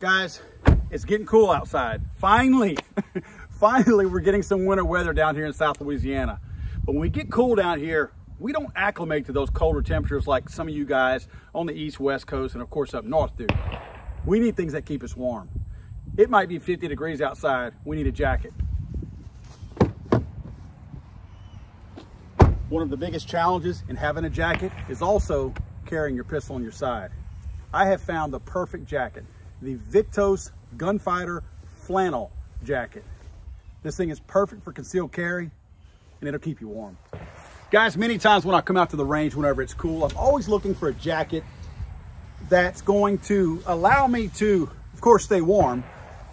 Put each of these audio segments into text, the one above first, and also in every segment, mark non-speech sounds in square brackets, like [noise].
Guys, it's getting cool outside. Finally, [laughs] finally, we're getting some winter weather down here in South Louisiana. But when we get cool down here, we don't acclimate to those colder temperatures like some of you guys on the east, west coast, and of course up north do. We need things that keep us warm. It might be 50 degrees outside. We need a jacket. One of the biggest challenges in having a jacket is also carrying your pistol on your side. I have found the perfect jacket, the Viktos Gunfighter Flannel Jacket. This thing is perfect for concealed carry and it'll keep you warm. Guys, many times when I come out to the range, whenever it's cool, I'm always looking for a jacket that's going to allow me to, of course, stay warm,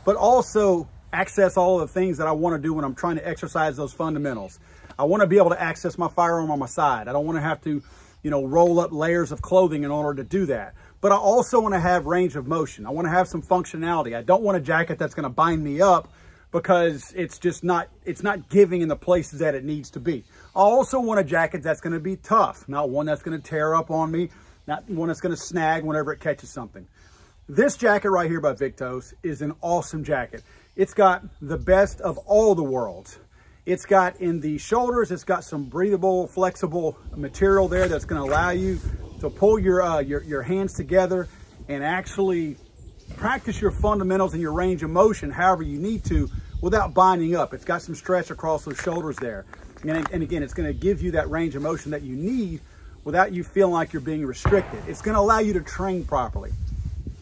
but also access all of the things that I want to do when I'm trying to exercise those fundamentals. I want to be able to access my firearm on my side. I don't want to have to, you know, roll up layers of clothing in order to do that. But I also want to have range of motion. I want to have some functionality. I don't want a jacket that's going to bind me up because it's just not, it's not giving in the places that it needs to be. I also want a jacket that's gonna be tough, not one that's gonna tear up on me, not one that's gonna snag whenever it catches something. This jacket right here by Viktos is an awesome jacket. It's got the best of all the worlds. It's got in the shoulders, it's got some breathable, flexible material there that's gonna allow you to pull your, uh, your, your hands together and actually practice your fundamentals and your range of motion however you need to without binding up. It's got some stretch across those shoulders there. And, and again, it's gonna give you that range of motion that you need without you feeling like you're being restricted. It's gonna allow you to train properly.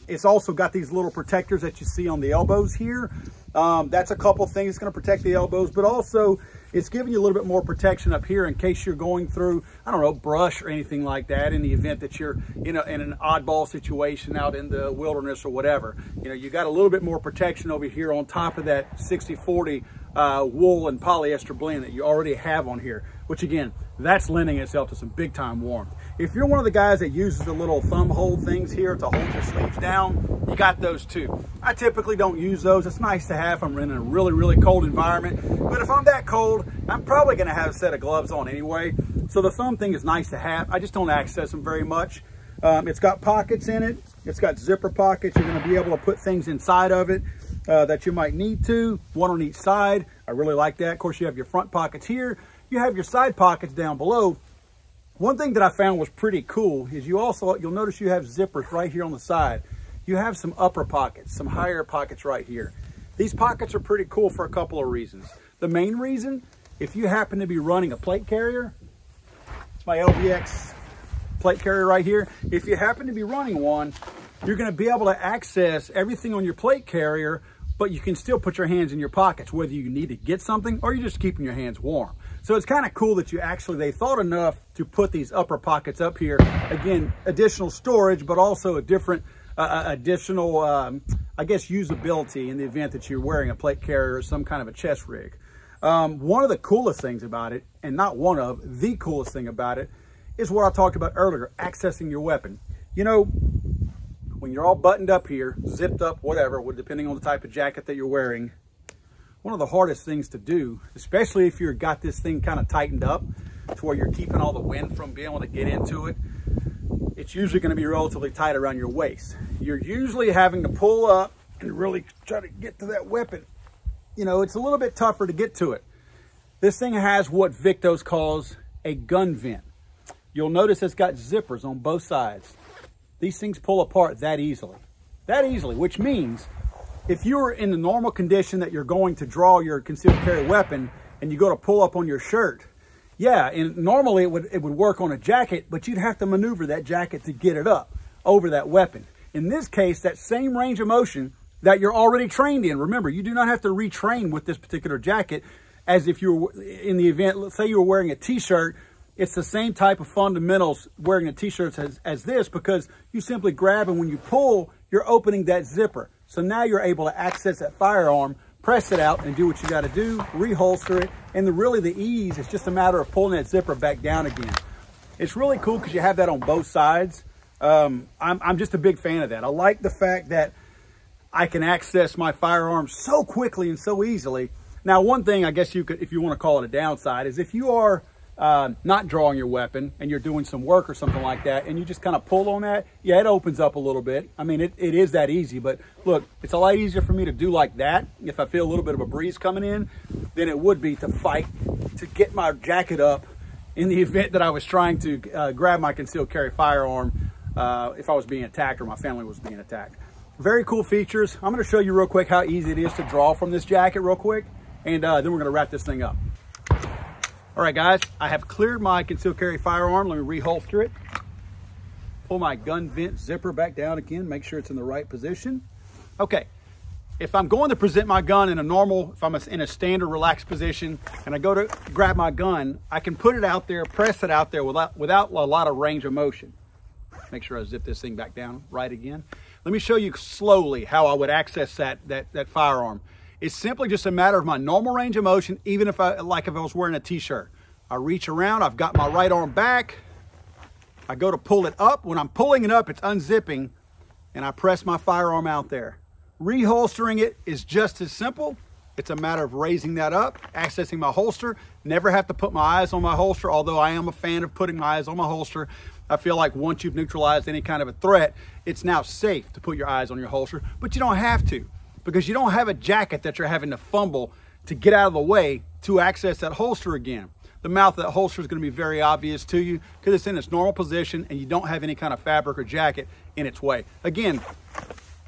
It's also got these little protectors that you see on the elbows here. Um, that's a couple things. It's gonna protect the elbows, but also it's giving you a little bit more protection up here in case you're going through, I don't know, brush or anything like that in the event that you're you know, in an oddball situation out in the wilderness or whatever. You know, you got a little bit more protection over here on top of that 60-40 uh, wool and polyester blend that you already have on here, which again, that's lending itself to some big time warmth. If you're one of the guys that uses the little thumb hole things here to hold your sleeves down, you got those too. I typically don't use those. It's nice to have I'm in a really, really cold environment. But if I'm that cold, I'm probably gonna have a set of gloves on anyway. So the thumb thing is nice to have. I just don't access them very much. Um, it's got pockets in it. It's got zipper pockets. You're gonna be able to put things inside of it uh, that you might need to, one on each side. I really like that. Of course, you have your front pockets here. You have your side pockets down below. One thing that I found was pretty cool is you also, you'll notice you have zippers right here on the side. You have some upper pockets, some higher pockets right here. These pockets are pretty cool for a couple of reasons. The main reason, if you happen to be running a plate carrier, it's my LBX plate carrier right here. If you happen to be running one, you're gonna be able to access everything on your plate carrier, but you can still put your hands in your pockets, whether you need to get something or you're just keeping your hands warm. So it's kind of cool that you actually, they thought enough to put these upper pockets up here. Again, additional storage, but also a different, uh, additional, um, I guess, usability in the event that you're wearing a plate carrier or some kind of a chest rig. Um, one of the coolest things about it, and not one of, the coolest thing about it, is what I talked about earlier, accessing your weapon. You know, when you're all buttoned up here, zipped up, whatever, depending on the type of jacket that you're wearing, one of the hardest things to do, especially if you've got this thing kind of tightened up to where you're keeping all the wind from being able to get into it, it's usually going to be relatively tight around your waist. You're usually having to pull up and really try to get to that weapon. You know, it's a little bit tougher to get to it. This thing has what Viktos calls a gun vent. You'll notice it's got zippers on both sides. These things pull apart that easily. That easily, which means if you're in the normal condition that you're going to draw your concealed carry weapon and you go to pull up on your shirt, yeah, and normally it would, it would work on a jacket, but you'd have to maneuver that jacket to get it up over that weapon. In this case, that same range of motion that you're already trained in. Remember, you do not have to retrain with this particular jacket as if you were in the event, let's say you were wearing a t-shirt, it's the same type of fundamentals wearing a t-shirt as, as this because you simply grab and when you pull, you're opening that zipper. So now you're able to access that firearm, press it out and do what you got to do, reholster it. And the really the ease is just a matter of pulling that zipper back down again. It's really cool because you have that on both sides. Um, I'm, I'm just a big fan of that. I like the fact that I can access my firearm so quickly and so easily. Now, one thing I guess you could, if you want to call it a downside, is if you are uh, not drawing your weapon and you're doing some work or something like that and you just kind of pull on that, yeah, it opens up a little bit. I mean, it, it is that easy, but look, it's a lot easier for me to do like that if I feel a little bit of a breeze coming in than it would be to fight to get my jacket up in the [laughs] event that I was trying to uh, grab my concealed carry firearm uh, if I was being attacked or my family was being attacked. Very cool features. I'm gonna show you real quick how easy it is to draw from this jacket real quick, and uh, then we're gonna wrap this thing up. All right, guys, I have cleared my concealed carry firearm. Let me reholster it. Pull my gun vent zipper back down again, make sure it's in the right position. Okay, if I'm going to present my gun in a normal, if I'm in a standard relaxed position and I go to grab my gun, I can put it out there, press it out there without, without a lot of range of motion. Make sure I zip this thing back down right again. Let me show you slowly how I would access that, that, that firearm. It's simply just a matter of my normal range of motion, even if I, like if I was wearing a t-shirt. I reach around, I've got my right arm back. I go to pull it up. When I'm pulling it up, it's unzipping and I press my firearm out there. Reholstering it is just as simple. It's a matter of raising that up, accessing my holster. Never have to put my eyes on my holster, although I am a fan of putting my eyes on my holster. I feel like once you've neutralized any kind of a threat, it's now safe to put your eyes on your holster, but you don't have to because you don't have a jacket that you're having to fumble to get out of the way to access that holster again. The mouth of that holster is going to be very obvious to you because it's in its normal position and you don't have any kind of fabric or jacket in its way. Again,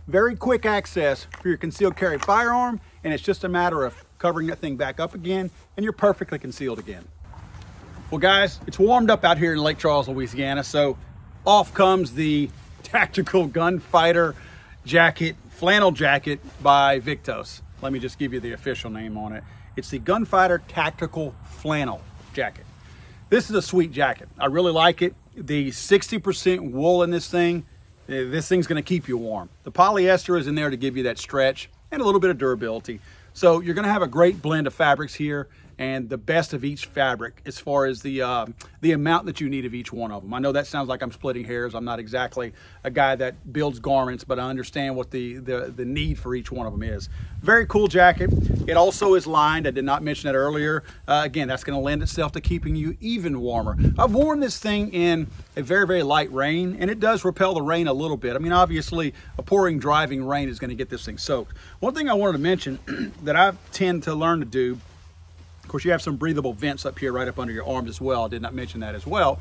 very quick access for your concealed carry firearm and it's just a matter of covering that thing back up again and you're perfectly concealed again. Well guys, it's warmed up out here in Lake Charles, Louisiana, so off comes the [laughs] tactical gunfighter jacket flannel jacket by Viktos. Let me just give you the official name on it. It's the Gunfighter Tactical Flannel Jacket. This is a sweet jacket. I really like it. The 60% wool in this thing, eh, this thing's gonna keep you warm. The polyester is in there to give you that stretch and a little bit of durability. So you're gonna have a great blend of fabrics here and the best of each fabric as far as the uh, the amount that you need of each one of them. I know that sounds like I'm splitting hairs. I'm not exactly a guy that builds garments, but I understand what the, the, the need for each one of them is. Very cool jacket. It also is lined. I did not mention that earlier. Uh, again, that's going to lend itself to keeping you even warmer. I've worn this thing in a very, very light rain, and it does repel the rain a little bit. I mean, obviously, a pouring, driving rain is going to get this thing soaked. One thing I wanted to mention [clears throat] that I tend to learn to do of course, you have some breathable vents up here right up under your arms as well. I did not mention that as well.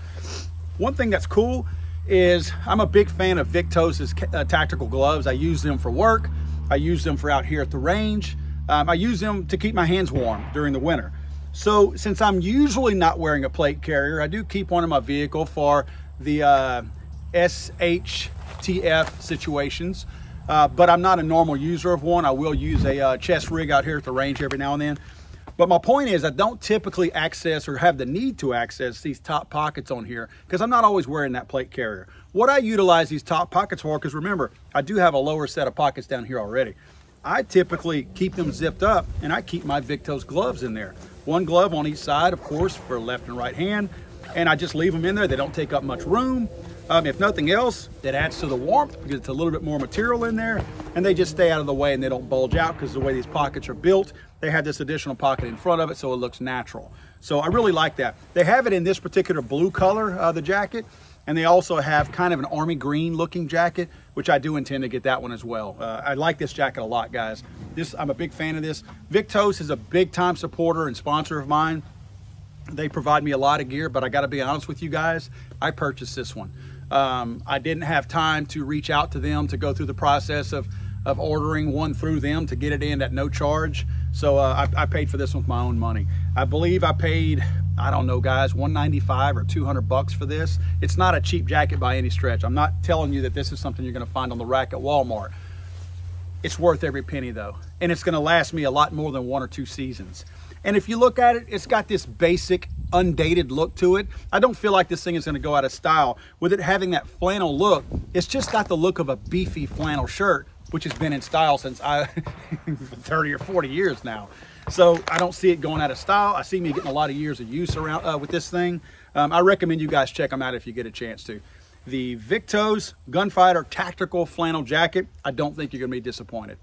One thing that's cool is I'm a big fan of Viktos's uh, tactical gloves. I use them for work. I use them for out here at the range. Um, I use them to keep my hands warm during the winter. So since I'm usually not wearing a plate carrier, I do keep one in my vehicle for the uh, SHTF situations. Uh, but I'm not a normal user of one. I will use a uh, chest rig out here at the range every now and then. But my point is I don't typically access or have the need to access these top pockets on here because I'm not always wearing that plate carrier. What I utilize these top pockets for, because remember, I do have a lower set of pockets down here already. I typically keep them zipped up and I keep my Viktos gloves in there. One glove on each side, of course, for left and right hand. And I just leave them in there. They don't take up much room. Um, if nothing else, it adds to the warmth because it's a little bit more material in there and they just stay out of the way and they don't bulge out because the way these pockets are built, they have this additional pocket in front of it so it looks natural. So I really like that. They have it in this particular blue color, uh, the jacket, and they also have kind of an army green looking jacket, which I do intend to get that one as well. Uh, I like this jacket a lot, guys. This I'm a big fan of this. Viktos is a big time supporter and sponsor of mine. They provide me a lot of gear, but I gotta be honest with you guys, I purchased this one. Um, I didn't have time to reach out to them to go through the process of, of ordering one through them to get it in at no charge. So uh, I, I, paid for this with my own money. I believe I paid, I don't know guys, 195 or 200 bucks for this. It's not a cheap jacket by any stretch. I'm not telling you that this is something you're gonna find on the rack at Walmart. It's worth every penny though. And it's gonna last me a lot more than one or two seasons. And if you look at it, it's got this basic undated look to it. I don't feel like this thing is going to go out of style. With it having that flannel look, it's just got the look of a beefy flannel shirt, which has been in style since I [laughs] 30 or 40 years now. So I don't see it going out of style. I see me getting a lot of years of use around uh, with this thing. Um, I recommend you guys check them out if you get a chance to. The Viktos Gunfighter Tactical Flannel Jacket, I don't think you're going to be disappointed.